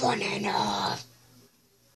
banana.